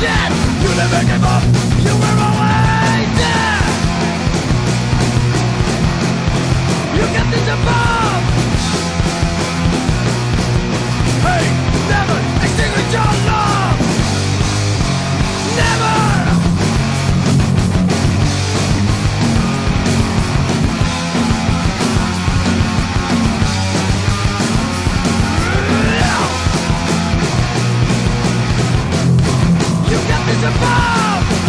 dead You never gave up, you were always dead. You kept it apart is above